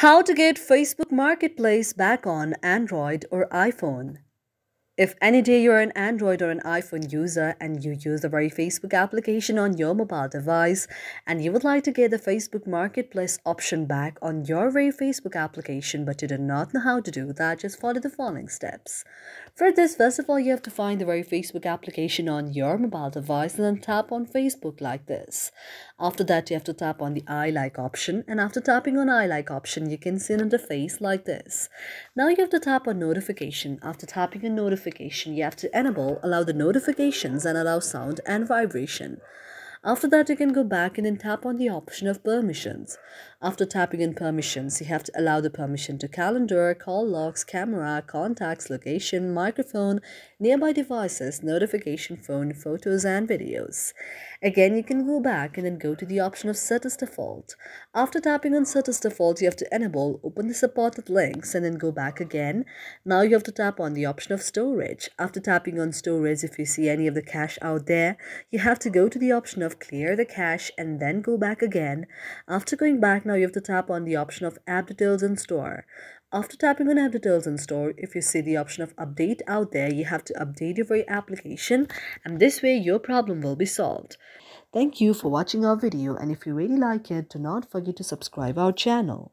How to get Facebook Marketplace back on Android or iPhone. If any day you're an Android or an iPhone user and you use the very Facebook application on your mobile device and you would like to get the Facebook Marketplace option back on your very Facebook application but you do not know how to do that, just follow the following steps. For this, first of all, you have to find the very Facebook application on your mobile device and then tap on Facebook like this. After that, you have to tap on the I like option and after tapping on I like option, you can see an interface like this. Now you have to tap on notification. After tapping on notification, notification, you have to enable allow the notifications and allow sound and vibration. After that, you can go back and then tap on the option of permissions. After tapping in permissions, you have to allow the permission to calendar, call logs, camera, contacts, location, microphone, nearby devices, notification phone, photos, and videos. Again, you can go back and then go to the option of set as default. After tapping on set as default, you have to enable, open the supported links, and then go back again. Now you have to tap on the option of storage. After tapping on storage, if you see any of the cache out there, you have to go to the option of clear the cache and then go back again. After going back, now you have to tap on the option of app details in store. After tapping on app details in store, if you see the option of update out there, you have to update your very application and this way your problem will be solved. Thank you for watching our video and if you really like it, do not forget to subscribe our channel.